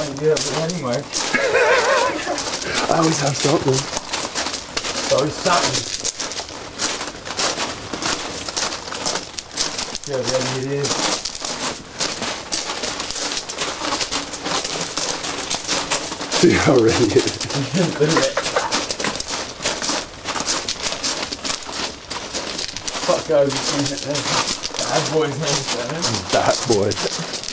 Oh, you anyway. I always have something. Always something. Yeah, ready it is. See how ready it is. Look at it. Fuck, just saying it there. Bad boys 97. That boy.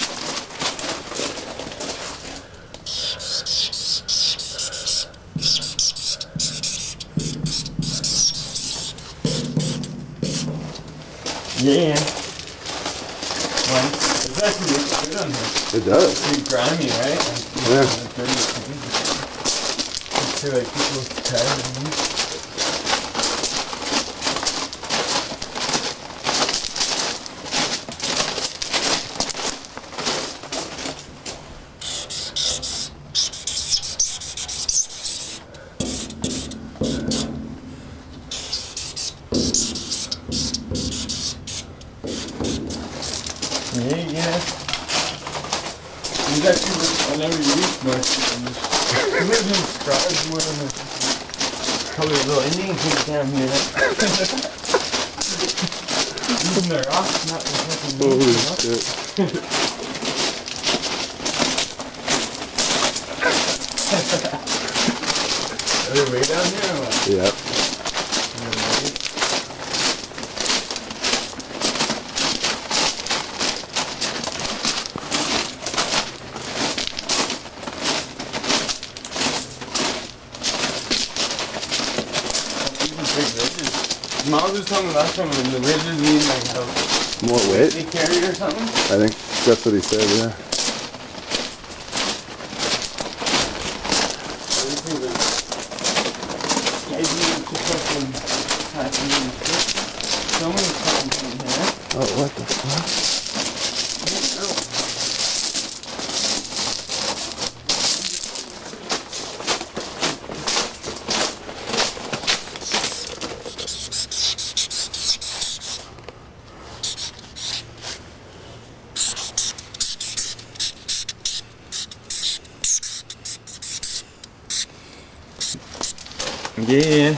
Yeah. Well, it's actually looks good on here. It does. Pretty grimy, right? Like, Yeah. know, like dirty things. Let's see, like people's tags and Yeah, yeah. He's actually on every week, Mark. He lives in Strasbourg and probably a little Indian kid down here. Using their rocks, not the fucking oh, Holy meat, you know? shit. Are they way down here or what? Yep. Miles was telling me last time when the ridges mean like how More weight? they carry or something. I think that's what he said, yeah. Everything was sketchy to fucking happen and shit. So many in here. Oh, what the fuck? Yeah.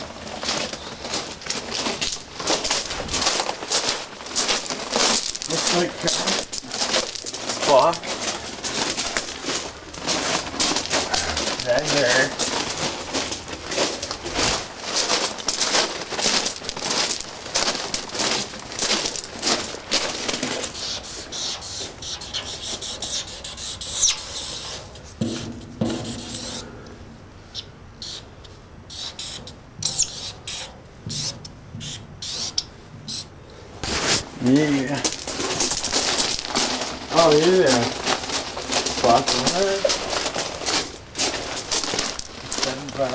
Looks like uh, spot. That there. Yeah. Oh yeah. Spot on her. Seven five.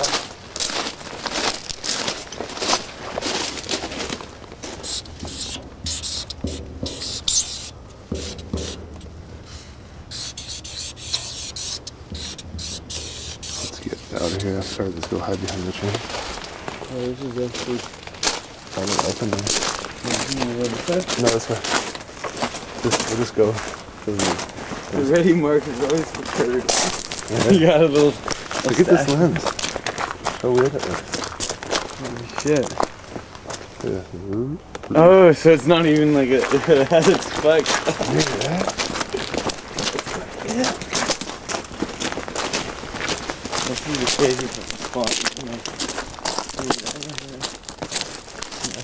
Let's get out of here. Sorry, let's go hide behind the tree. Oh, this is actually Find it open there. The No, this way. Just, we'll just go. we- ready mark is always prepared. Yeah. you got a little. Look at this lens. How weird it looks. Holy shit. Yeah. Oh, so it's not even like a, it has its spike. Look at that. This is a crazy spot.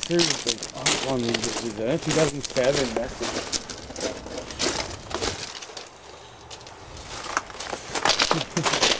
Seriously like off on these bitches. eh? 2007, that's it.